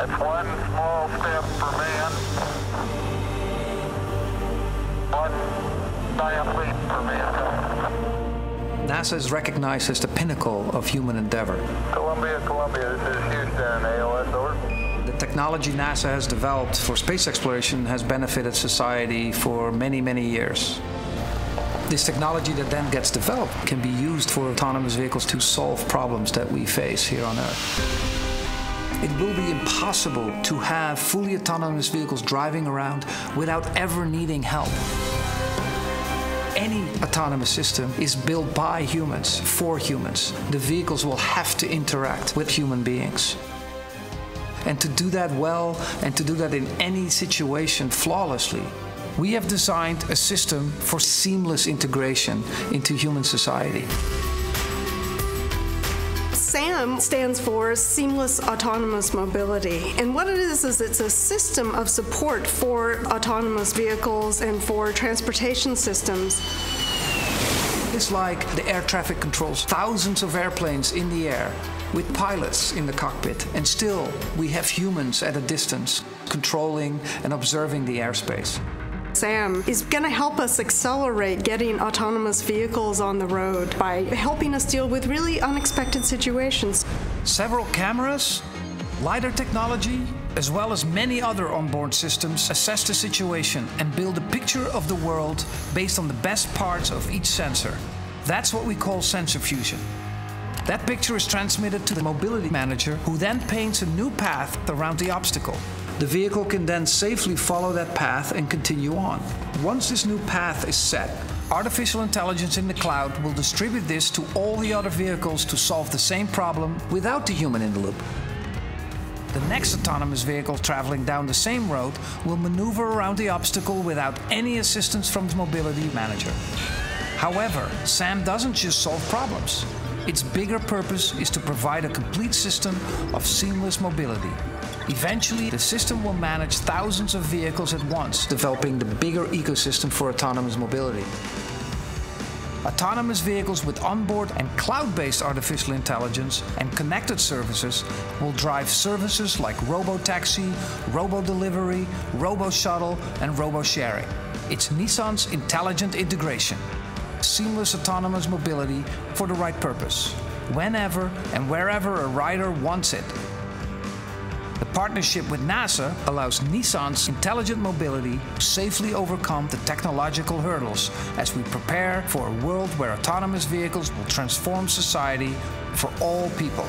It's one small step for man, one giant leap for mankind. NASA is recognized as the pinnacle of human endeavor. Columbia, Columbia, this is Houston, AOS, over. The technology NASA has developed for space exploration has benefited society for many, many years. This technology that then gets developed can be used for autonomous vehicles to solve problems that we face here on Earth. It will be impossible to have fully autonomous vehicles driving around without ever needing help. Any autonomous system is built by humans, for humans. The vehicles will have to interact with human beings. And to do that well and to do that in any situation flawlessly, we have designed a system for seamless integration into human society. SAM stands for Seamless Autonomous Mobility. And what it is, is it's a system of support for autonomous vehicles and for transportation systems. It's like the air traffic controls thousands of airplanes in the air with pilots in the cockpit, and still we have humans at a distance controlling and observing the airspace. SAM is going to help us accelerate getting autonomous vehicles on the road by helping us deal with really unexpected situations. Several cameras, LiDAR technology, as well as many other onboard systems assess the situation and build a picture of the world based on the best parts of each sensor. That's what we call sensor fusion. That picture is transmitted to the mobility manager who then paints a new path around the obstacle. The vehicle can then safely follow that path and continue on. Once this new path is set, artificial intelligence in the cloud will distribute this to all the other vehicles to solve the same problem without the human in the loop. The next autonomous vehicle traveling down the same road will maneuver around the obstacle without any assistance from the mobility manager. However, SAM doesn't just solve problems. Its bigger purpose is to provide a complete system of seamless mobility. Eventually, the system will manage thousands of vehicles at once, developing the bigger ecosystem for autonomous mobility. Autonomous vehicles with onboard and cloud-based artificial intelligence and connected services will drive services like robo-taxi, robo-delivery, robo-shuttle, and robo-sharing. It's Nissan's intelligent integration. Seamless autonomous mobility for the right purpose, whenever and wherever a rider wants it. The partnership with NASA allows Nissan's intelligent mobility to safely overcome the technological hurdles as we prepare for a world where autonomous vehicles will transform society for all people.